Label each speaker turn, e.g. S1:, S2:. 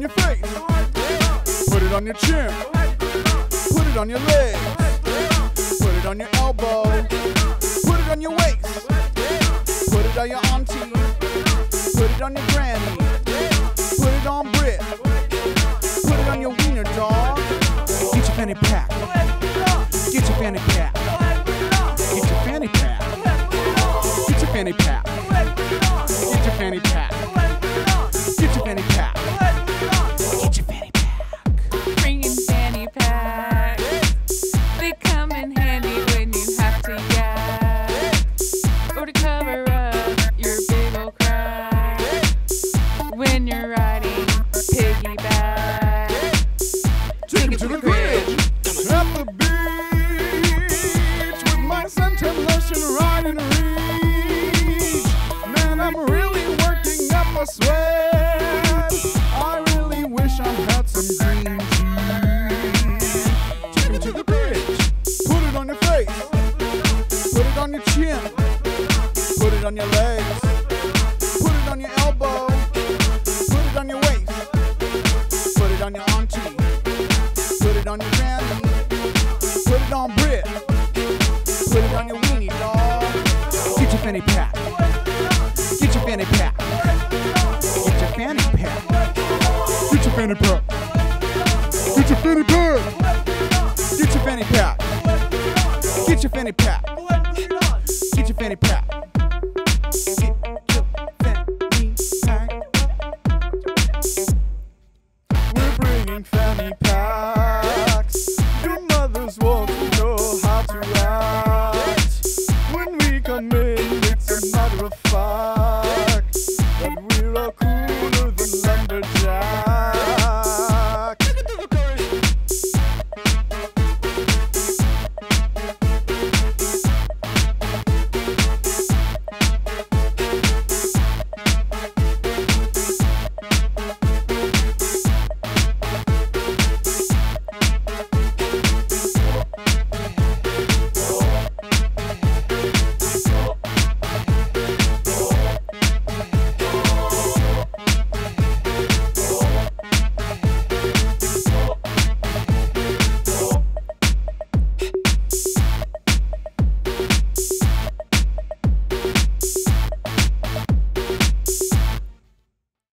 S1: on your face. Put it on your chin. Put it on your legs. Put it on your elbow. Put it on your waist. Put it on your auntie. Put it on your granny. Put it on Brit. Put it on your wiener dog. Get your fanny pack. Get your fanny pack. Get your fanny pack. Get your fanny pack.
S2: You're riding piggyback.
S1: Take it to the bridge. At the beach with my suntan lotion riding reach. Man, I'm really working up a sweat. I really wish I had some green tea. Take it to the bridge. Put it on your face. Put it on your chin. Put it on your legs. Get your fanny pack. Get your fanny pack. Get your fanny pack. Get your fanny pack. Get your fanny pack. Get your fanny pack. Get your fanny pack. Get your fanny pack. Pack. We're bringing fanny packs. oh cool.